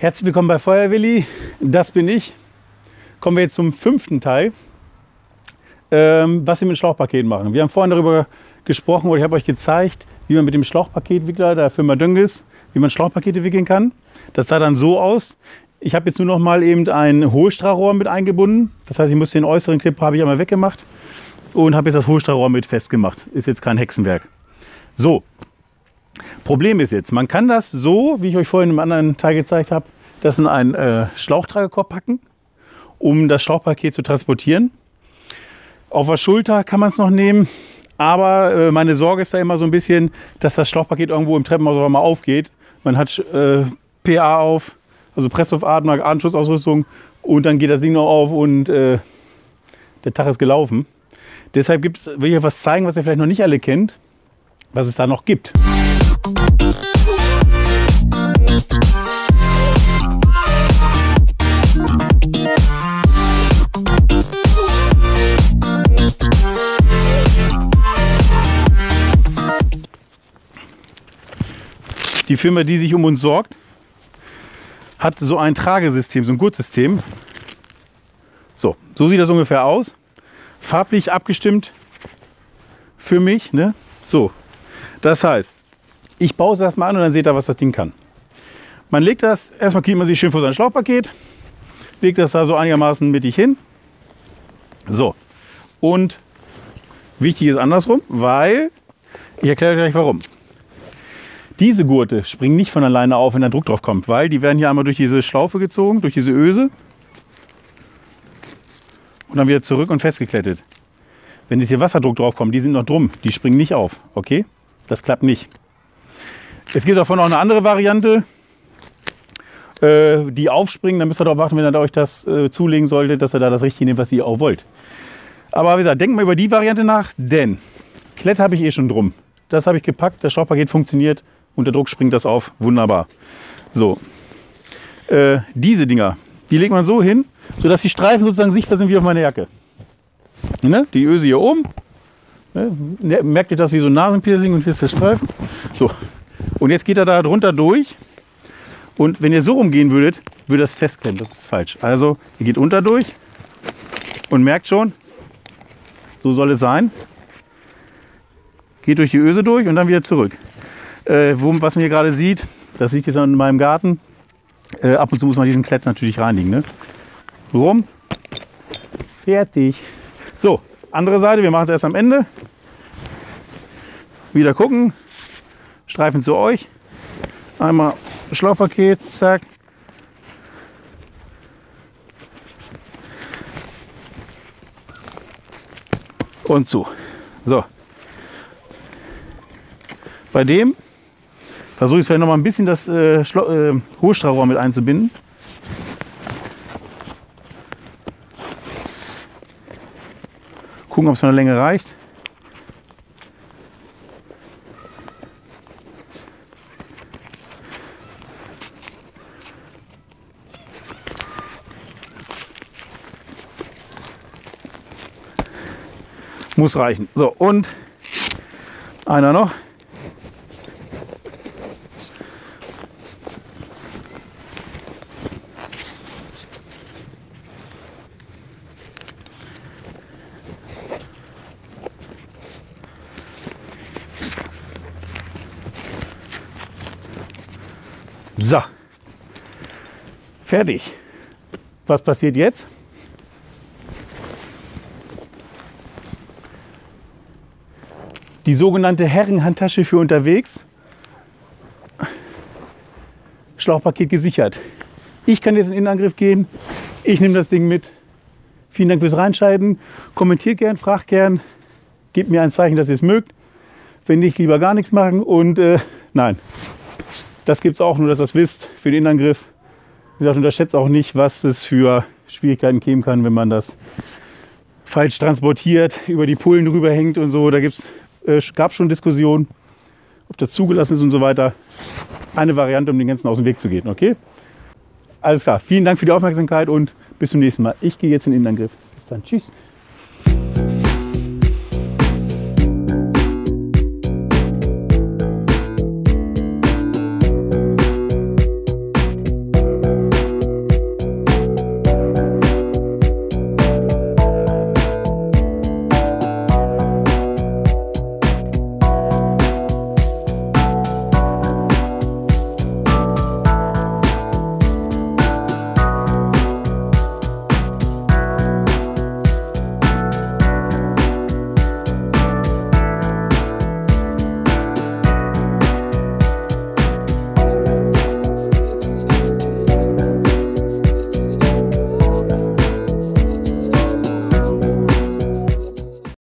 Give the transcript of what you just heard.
Herzlich willkommen bei Feuerwilli. Das bin ich. Kommen wir jetzt zum fünften Teil, ähm, was wir mit Schlauchpaketen machen. Wir haben vorhin darüber gesprochen oder ich habe euch gezeigt, wie man mit dem Schlauchpaketwickler der Firma Dönges, wie man Schlauchpakete wickeln kann. Das sah dann so aus. Ich habe jetzt nur noch mal eben ein Hohlstrahlrohr mit eingebunden. Das heißt, ich muss den äußeren Clip habe ich einmal weggemacht und habe jetzt das Hohlstrahlrohr mit festgemacht. Ist jetzt kein Hexenwerk. So, Problem ist jetzt, man kann das so, wie ich euch vorhin im anderen Teil gezeigt habe, das in einen äh, Schlauchtragekorb packen, um das Schlauchpaket zu transportieren. Auf der Schulter kann man es noch nehmen, aber äh, meine Sorge ist da immer so ein bisschen, dass das Schlauchpaket irgendwo im Treppenhaus auch mal aufgeht. Man hat äh, PA auf, also Pressluftadmer, Anschlussausrüstung und dann geht das Ding noch auf und äh, der Tag ist gelaufen. Deshalb gibt's, will ich euch was zeigen, was ihr vielleicht noch nicht alle kennt, was es da noch gibt. Die Firma, die sich um uns sorgt, hat so ein Tragesystem, so ein Gurtsystem. So, so sieht das ungefähr aus. Farblich abgestimmt für mich. Ne? So, das heißt, ich baue es erstmal an und dann seht ihr, was das Ding kann. Man legt das, erstmal kriegt man sich schön vor sein Schlauchpaket, legt das da so einigermaßen mittig hin. So, und wichtig ist andersrum, weil, ich erkläre gleich warum. Diese Gurte springen nicht von alleine auf, wenn der Druck drauf kommt, weil die werden hier einmal durch diese Schlaufe gezogen, durch diese Öse und dann wieder zurück und festgeklettet. Wenn jetzt hier Wasserdruck drauf kommt, die sind noch drum, die springen nicht auf, okay? Das klappt nicht. Es gibt davon auch eine andere Variante, äh, die aufspringen. Dann müsst ihr darauf warten, wenn ihr euch das äh, zulegen solltet, dass ihr da das Richtige nehmt, was ihr auch wollt. Aber wie gesagt, denkt mal über die Variante nach, denn Klett habe ich eh schon drum. Das habe ich gepackt, das Schlauchpaket funktioniert, unter Druck springt das auf, wunderbar. So, äh, diese Dinger, die legt man so hin, sodass die Streifen sozusagen sichtbar sind wie auf meiner Jacke. Ne? Die Öse hier oben, ne? merkt ihr das wie so ein Nasenpiercing und hier ist der Streifen. So, und jetzt geht er da drunter durch. Und wenn ihr so rumgehen würdet, würde das festklemmen. Das ist falsch. Also ihr geht unter durch und merkt schon, so soll es sein. Geht durch die Öse durch und dann wieder zurück. Äh, wo, was man hier gerade sieht, das liegt jetzt in meinem Garten. Äh, ab und zu muss man diesen Klett natürlich reinigen. Ne? Rum. Fertig. So, andere Seite, wir machen es erst am Ende. Wieder gucken. Streifen zu euch. Einmal Schlauchpaket, zack. Und zu. So. Bei dem versuche ich vielleicht noch mal ein bisschen das äh, äh, Hohlstrahlrohr mit einzubinden. Gucken, ob es von der Länge reicht. Muss reichen. So, und einer noch. So. Fertig. Was passiert jetzt? Die sogenannte Herrenhandtasche für unterwegs. Schlauchpaket gesichert. Ich kann jetzt in den Innenangriff gehen. Ich nehme das Ding mit. Vielen Dank fürs Reinschalten. Kommentiert gern, fragt gern. Gebt mir ein Zeichen, dass ihr es mögt. Wenn nicht, lieber gar nichts machen. Und äh, nein, das gibt es auch, nur dass ihr das wisst, für den Innenangriff. Wie gesagt, unterschätzt auch nicht, was es für Schwierigkeiten geben kann, wenn man das falsch transportiert, über die Pullen rüberhängt und so. Da gibt es äh, gab schon Diskussionen, ob das zugelassen ist und so weiter. Eine Variante, um den ganzen aus dem Weg zu gehen. Okay? Alles klar. Vielen Dank für die Aufmerksamkeit und bis zum nächsten Mal. Ich gehe jetzt in den Innenangriff. Bis dann. Tschüss.